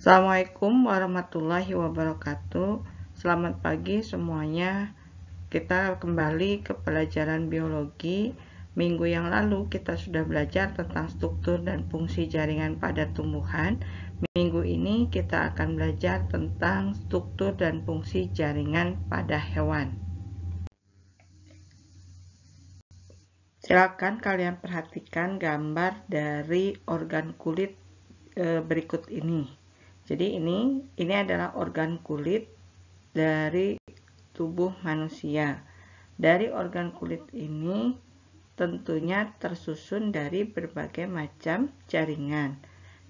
Assalamualaikum warahmatullahi wabarakatuh. Selamat pagi semuanya. Kita kembali ke pelajaran biologi. Minggu yang lalu kita sudah belajar tentang struktur dan fungsi jaringan pada tumbuhan. Minggu ini kita akan belajar tentang struktur dan fungsi jaringan pada hewan. Silakan kalian perhatikan gambar dari organ kulit e, berikut ini. Jadi ini ini adalah organ kulit dari tubuh manusia. Dari organ kulit ini tentunya tersusun dari berbagai macam jaringan.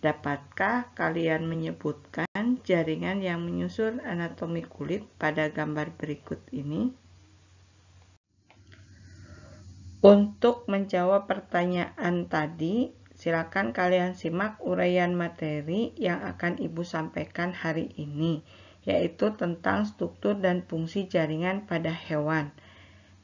Dapatkah kalian menyebutkan jaringan yang menyusun anatomi kulit pada gambar berikut ini? Untuk menjawab pertanyaan tadi, Silakan kalian simak uraian materi yang akan Ibu sampaikan hari ini, yaitu tentang struktur dan fungsi jaringan pada hewan.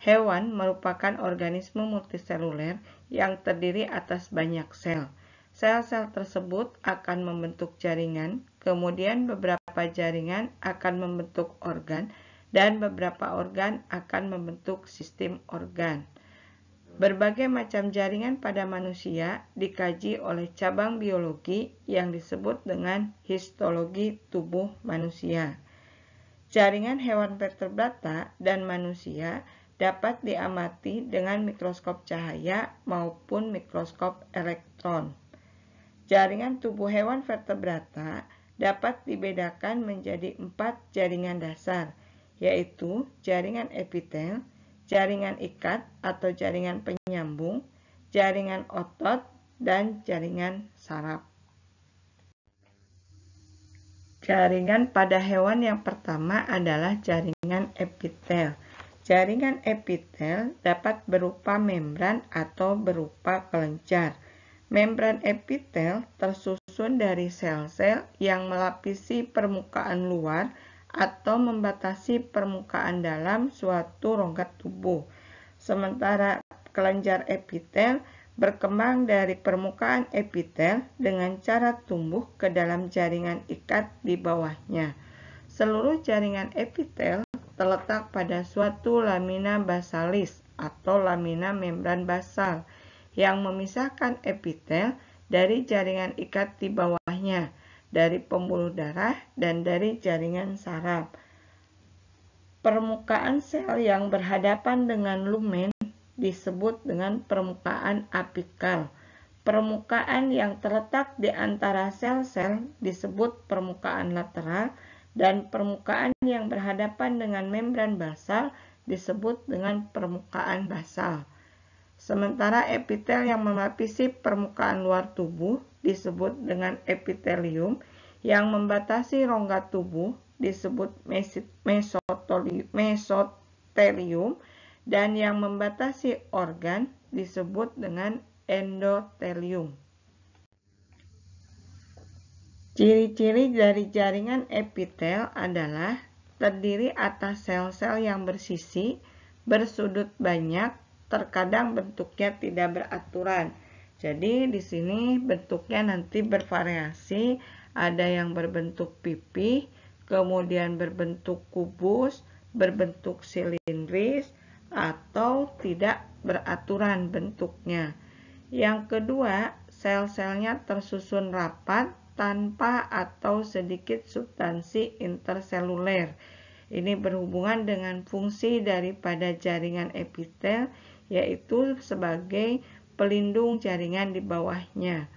Hewan merupakan organisme multiseluler yang terdiri atas banyak sel. Sel-sel tersebut akan membentuk jaringan, kemudian beberapa jaringan akan membentuk organ, dan beberapa organ akan membentuk sistem organ. Berbagai macam jaringan pada manusia dikaji oleh cabang biologi yang disebut dengan histologi tubuh manusia. Jaringan hewan vertebrata dan manusia dapat diamati dengan mikroskop cahaya maupun mikroskop elektron. Jaringan tubuh hewan vertebrata dapat dibedakan menjadi empat jaringan dasar, yaitu jaringan epitel, jaringan ikat atau jaringan penyambung, jaringan otot, dan jaringan saraf. Jaringan pada hewan yang pertama adalah jaringan epitel. Jaringan epitel dapat berupa membran atau berupa kelenjar. Membran epitel tersusun dari sel-sel yang melapisi permukaan luar atau membatasi permukaan dalam suatu rongga tubuh. Sementara kelenjar epitel berkembang dari permukaan epitel dengan cara tumbuh ke dalam jaringan ikat di bawahnya. Seluruh jaringan epitel terletak pada suatu lamina basalis atau lamina membran basal yang memisahkan epitel dari jaringan ikat di bawahnya dari pembuluh darah, dan dari jaringan saraf. Permukaan sel yang berhadapan dengan lumen disebut dengan permukaan apikal. Permukaan yang terletak di antara sel-sel disebut permukaan lateral dan permukaan yang berhadapan dengan membran basal disebut dengan permukaan basal. Sementara epitel yang melapisi permukaan luar tubuh disebut dengan epitelium, yang membatasi rongga tubuh disebut mesotelium, dan yang membatasi organ disebut dengan endotelium. Ciri-ciri dari jaringan epitel adalah terdiri atas sel-sel yang bersisi, bersudut banyak, terkadang bentuknya tidak beraturan. Jadi di sini bentuknya nanti bervariasi, ada yang berbentuk pipih, kemudian berbentuk kubus, berbentuk silindris, atau tidak beraturan bentuknya. Yang kedua, sel-selnya tersusun rapat tanpa atau sedikit substansi interseluler. Ini berhubungan dengan fungsi daripada jaringan epitel yaitu sebagai pelindung jaringan di bawahnya.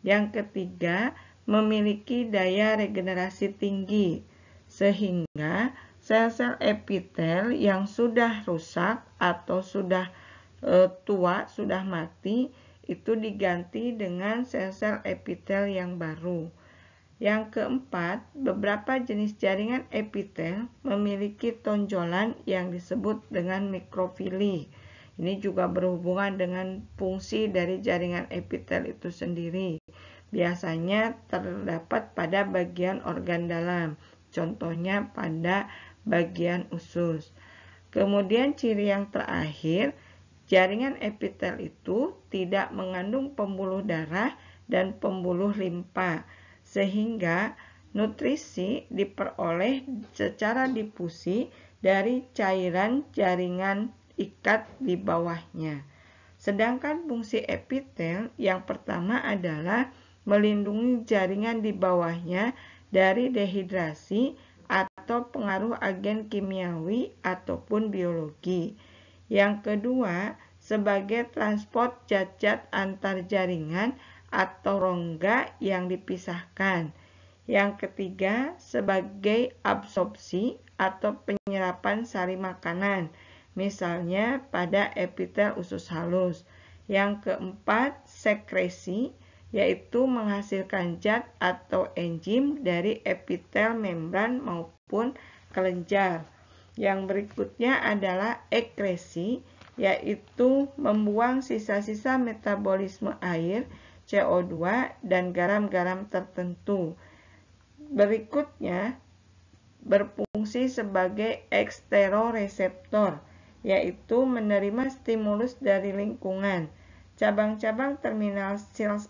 Yang ketiga, memiliki daya regenerasi tinggi, sehingga sel-sel epitel yang sudah rusak atau sudah e, tua, sudah mati, itu diganti dengan sel-sel epitel yang baru. Yang keempat, beberapa jenis jaringan epitel memiliki tonjolan yang disebut dengan mikrofili. Ini juga berhubungan dengan fungsi dari jaringan epitel itu sendiri. Biasanya terdapat pada bagian organ dalam, contohnya pada bagian usus. Kemudian ciri yang terakhir, jaringan epitel itu tidak mengandung pembuluh darah dan pembuluh limpa, sehingga Nutrisi diperoleh secara difusi dari cairan jaringan ikat di bawahnya. Sedangkan fungsi epitel yang pertama adalah melindungi jaringan di bawahnya dari dehidrasi atau pengaruh agen kimiawi ataupun biologi. Yang kedua, sebagai transport zat-zat antar jaringan atau rongga yang dipisahkan. Yang ketiga, sebagai absorpsi atau penyerapan sari makanan, misalnya pada epitel usus halus. Yang keempat, sekresi, yaitu menghasilkan zat atau enzim dari epitel membran maupun kelenjar. Yang berikutnya adalah ekresi, yaitu membuang sisa-sisa metabolisme air, CO2, dan garam-garam tertentu. Berikutnya, berfungsi sebagai eksteroreseptor, yaitu menerima stimulus dari lingkungan. Cabang-cabang terminal sel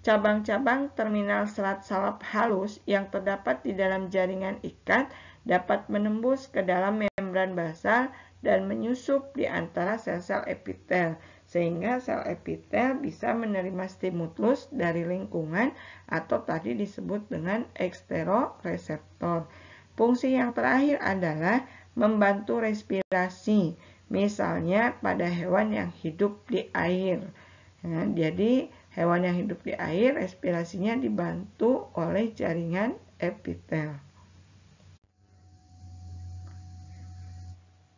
cabang-cabang terminal serat salap halus yang terdapat di dalam jaringan ikat dapat menembus ke dalam membran basal dan menyusup di antara sel-sel epitel sehingga sel epitel bisa menerima stimulus dari lingkungan atau tadi disebut dengan eksteroreseptor. Fungsi yang terakhir adalah membantu respirasi, misalnya pada hewan yang hidup di air. Nah, jadi hewan yang hidup di air respirasinya dibantu oleh jaringan epitel.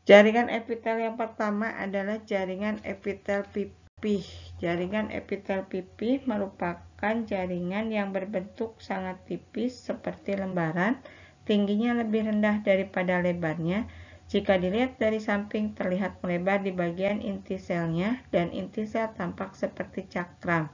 Jaringan epitel yang pertama adalah jaringan epitel pipih. Jaringan epitel pipih merupakan jaringan yang berbentuk sangat tipis seperti lembaran, tingginya lebih rendah daripada lebarnya. Jika dilihat dari samping terlihat melebar di bagian inti selnya dan inti sel tampak seperti cakram.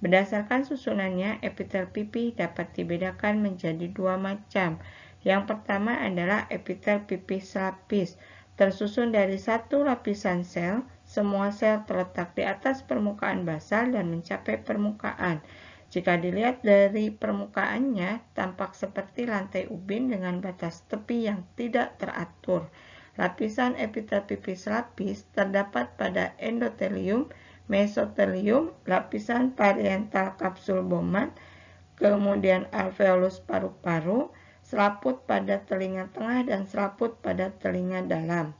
Berdasarkan susunannya, epitel pipih dapat dibedakan menjadi dua macam. Yang pertama adalah epitel pipih selapis tersusun dari satu lapisan sel. Semua sel terletak di atas permukaan basal dan mencapai permukaan. Jika dilihat dari permukaannya, tampak seperti lantai ubin dengan batas tepi yang tidak teratur. Lapisan epitelpipis lapis terdapat pada endotelium, mesotelium, lapisan parietal kapsul Bowman, kemudian alveolus paru-paru, selaput pada telinga tengah dan selaput pada telinga dalam.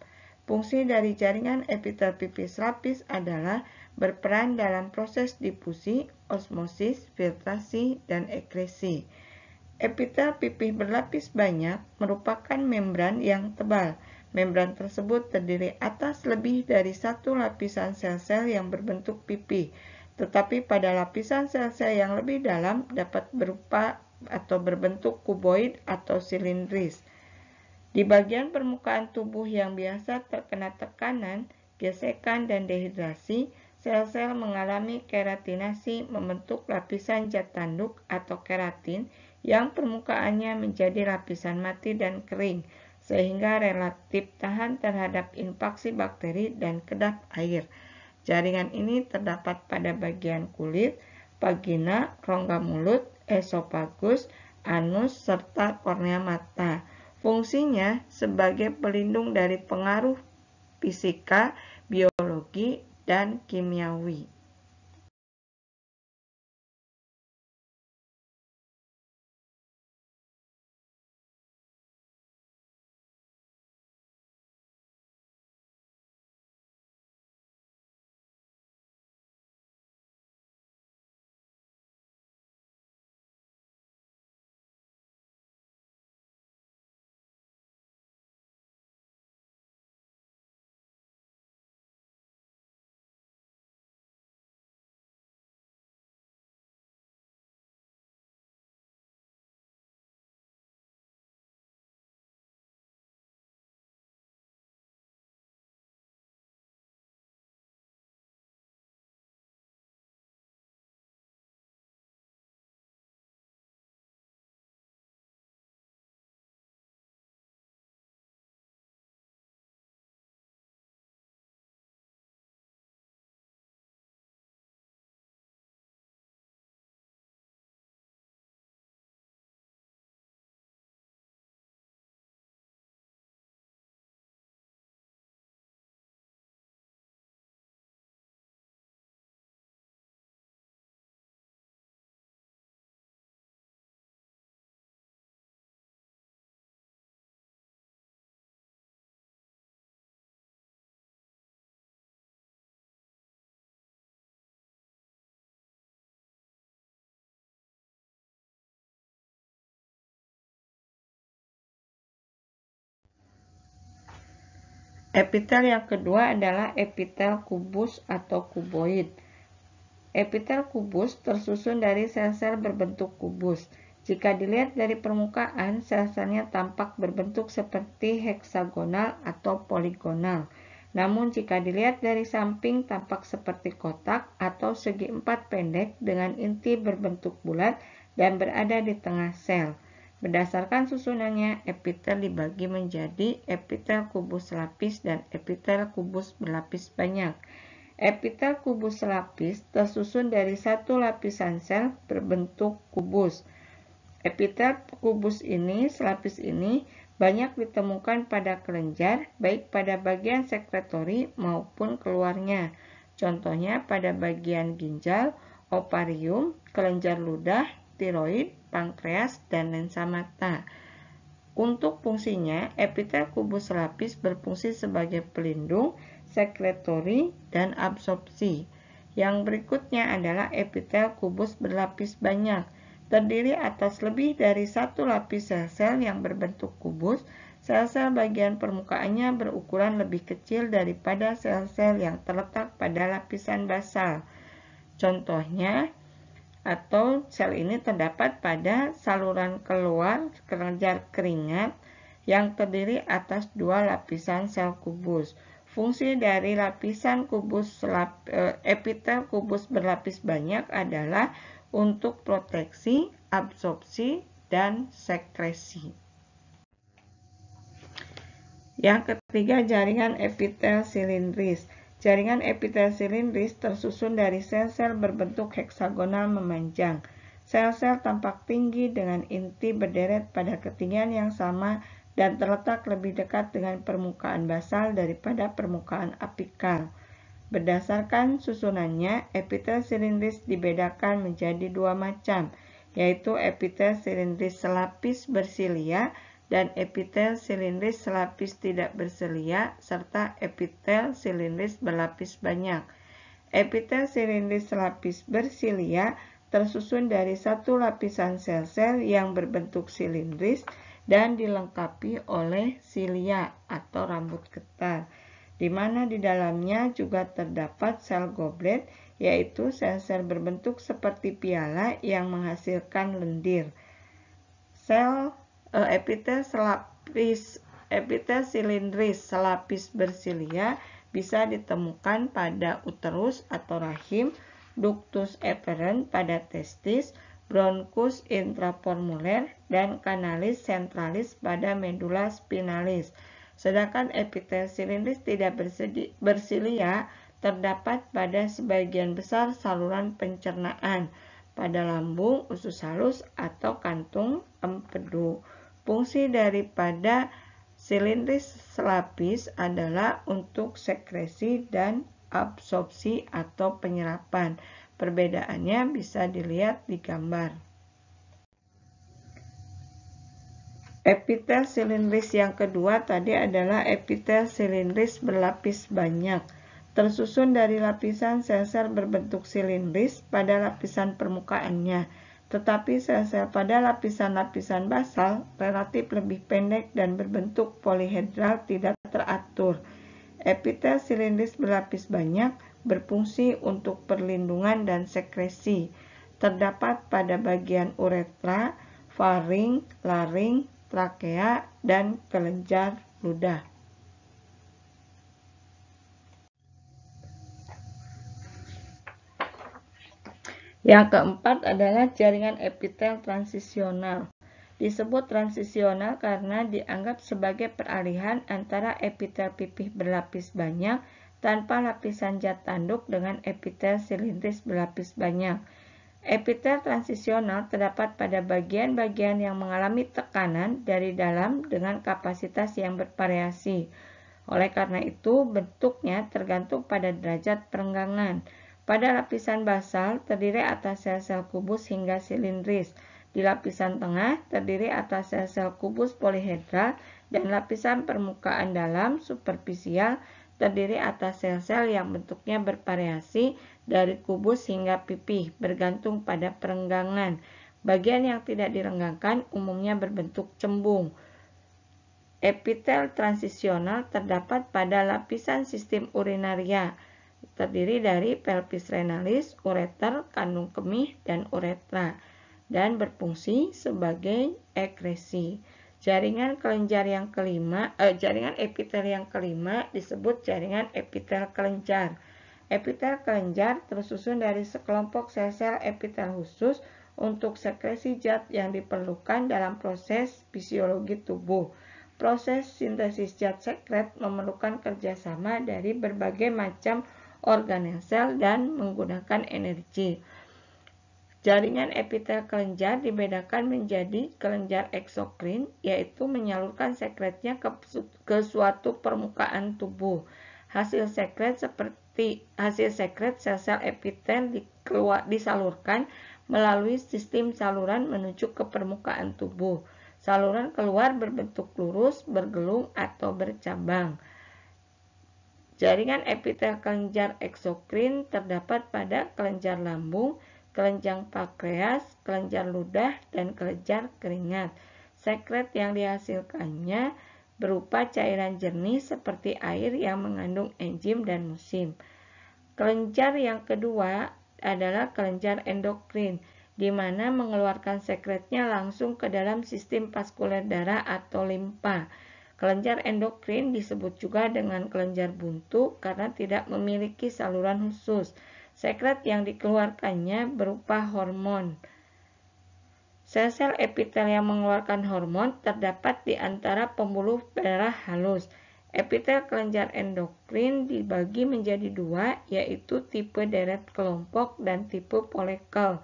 Fungsi dari jaringan epitel pipis lapis adalah berperan dalam proses difusi, osmosis, filtrasi, dan ekresi. Epitel pipih berlapis banyak merupakan membran yang tebal. Membran tersebut terdiri atas lebih dari satu lapisan sel-sel yang berbentuk pipih, tetapi pada lapisan sel-sel yang lebih dalam dapat berupa atau berbentuk kuboid atau silindris. Di bagian permukaan tubuh yang biasa terkena tekanan, gesekan, dan dehidrasi, sel-sel mengalami keratinasi membentuk lapisan zat tanduk atau keratin yang permukaannya menjadi lapisan mati dan kering, sehingga relatif tahan terhadap infeksi bakteri dan kedap air. Jaringan ini terdapat pada bagian kulit, vagina, rongga mulut, esofagus, anus, serta kornea mata. Fungsinya sebagai pelindung dari pengaruh fisika, biologi, dan kimiawi. Epitel yang kedua adalah epitel kubus atau kuboid. Epitel kubus tersusun dari sel-sel berbentuk kubus. Jika dilihat dari permukaan, sel-selnya tampak berbentuk seperti heksagonal atau poligonal. Namun jika dilihat dari samping tampak seperti kotak atau segi empat pendek dengan inti berbentuk bulat dan berada di tengah sel. Berdasarkan susunannya, epitel dibagi menjadi epitel kubus lapis dan epitel kubus berlapis banyak. Epitel kubus lapis tersusun dari satu lapisan sel berbentuk kubus. Epitel kubus ini, selapis ini, banyak ditemukan pada kelenjar, baik pada bagian sekretori maupun keluarnya. Contohnya pada bagian ginjal, ovarium, kelenjar ludah, tiroid, pankreas, dan lensa mata. Untuk fungsinya, epitel kubus lapis berfungsi sebagai pelindung, sekretori, dan absorpsi. Yang berikutnya adalah epitel kubus berlapis banyak terdiri atas lebih dari satu lapis sel-sel yang berbentuk kubus. Sel-sel bagian permukaannya berukuran lebih kecil daripada sel-sel yang terletak pada lapisan basal. Contohnya, atau sel ini terdapat pada saluran keluar kelenjar keringat yang terdiri atas dua lapisan sel kubus. Fungsi dari lapisan kubus eh, epitel kubus berlapis banyak adalah untuk proteksi, absorpsi, dan sekresi. Yang ketiga, jaringan epitel silindris. Jaringan epitel silindris tersusun dari sel-sel berbentuk heksagonal memanjang. Sel-sel tampak tinggi dengan inti berderet pada ketinggian yang sama dan terletak lebih dekat dengan permukaan basal daripada permukaan apikal. Berdasarkan susunannya, epitel silindris dibedakan menjadi dua macam, yaitu epitel silindris selapis bersilia dan epitel silindris selapis tidak bersilia, serta epitel silindris berlapis banyak. Epitel silindris selapis bersilia tersusun dari satu lapisan sel-sel yang berbentuk silindris dan dilengkapi oleh silia atau rambut ketar di mana di dalamnya juga terdapat sel goblet, yaitu sel-sel berbentuk seperti piala yang menghasilkan lendir. Sel epitel selapis epitel silindris selapis bersilia bisa ditemukan pada uterus atau rahim, ductus efferent pada testis, bronchus intraformuler, dan kanalis centralis pada medula spinalis. Sedangkan epitel silindris tidak bersilia terdapat pada sebagian besar saluran pencernaan, pada lambung, usus halus, atau kantung empedu. Fungsi daripada silindris selapis adalah untuk sekresi dan absorpsi atau penyerapan. Perbedaannya bisa dilihat di gambar. Epitel silindris yang kedua tadi adalah epitel silindris berlapis banyak, tersusun dari lapisan sel-sel berbentuk silindris pada lapisan permukaannya, tetapi sel-sel pada lapisan-lapisan basal relatif lebih pendek dan berbentuk polihedral tidak teratur. Epitel silindris berlapis banyak berfungsi untuk perlindungan dan sekresi. Terdapat pada bagian uretra, faring, laring, trakea, dan kelenjar ludah. Yang keempat adalah jaringan epitel transisional. Disebut transisional karena dianggap sebagai peralihan antara epitel pipih berlapis banyak tanpa lapisan zat tanduk dengan epitel silindris berlapis banyak. Epitel transisional terdapat pada bagian-bagian yang mengalami tekanan dari dalam dengan kapasitas yang bervariasi. Oleh karena itu, bentuknya tergantung pada derajat perenggangan. Pada lapisan basal terdiri atas sel-sel kubus hingga silindris. Di lapisan tengah terdiri atas sel-sel kubus polihedral dan lapisan permukaan dalam superficial terdiri atas sel-sel yang bentuknya bervariasi dari kubus hingga pipih, bergantung pada perenggangan. Bagian yang tidak direnggangkan umumnya berbentuk cembung. Epitel transisional terdapat pada lapisan sistem urinaria, terdiri dari pelvis renalis, ureter, kandung kemih, dan uretra, dan berfungsi sebagai ekresi. Jaringan kelenjar yang kelima, eh, jaringan epitel yang kelima disebut jaringan epitel kelenjar. Epitel kelenjar tersusun dari sekelompok sel-sel epitel khusus untuk sekresi zat yang diperlukan dalam proses fisiologi tubuh. Proses sintesis zat sekret memerlukan kerjasama dari berbagai macam organel sel dan menggunakan energi. Jaringan epitel kelenjar dibedakan menjadi kelenjar eksokrin, yaitu menyalurkan sekretnya ke, ke suatu permukaan tubuh. Hasil sekret seperti hasil sekret sel-sel epitel dikeluar, disalurkan melalui sistem saluran menuju ke permukaan tubuh. Saluran keluar berbentuk lurus, bergelung, atau bercabang. Jaringan epitel kelenjar eksokrin terdapat pada kelenjar lambung, kelenjar pankreas, kelenjar ludah, dan kelenjar keringat. Sekret yang dihasilkannya berupa cairan jernih seperti air yang mengandung enzim dan musim. Kelenjar yang kedua adalah kelenjar endokrin, di mana mengeluarkan sekretnya langsung ke dalam sistem vaskuler darah atau limpa. Kelenjar endokrin disebut juga dengan kelenjar buntu karena tidak memiliki saluran khusus. Sekret yang dikeluarkannya berupa hormon. Sel-sel epitel yang mengeluarkan hormon terdapat di antara pembuluh darah halus. Epitel kelenjar endokrin dibagi menjadi dua, yaitu tipe deret kelompok dan tipe polekel.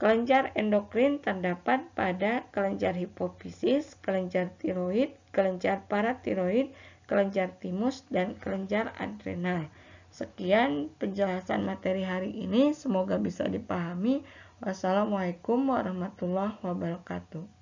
Kelenjar endokrin terdapat pada kelenjar hipofisis, kelenjar tiroid, kelenjar paratiroid, kelenjar timus, dan kelenjar adrenal. Sekian penjelasan materi hari ini, semoga bisa dipahami. Wassalamualaikum warahmatullahi wabarakatuh.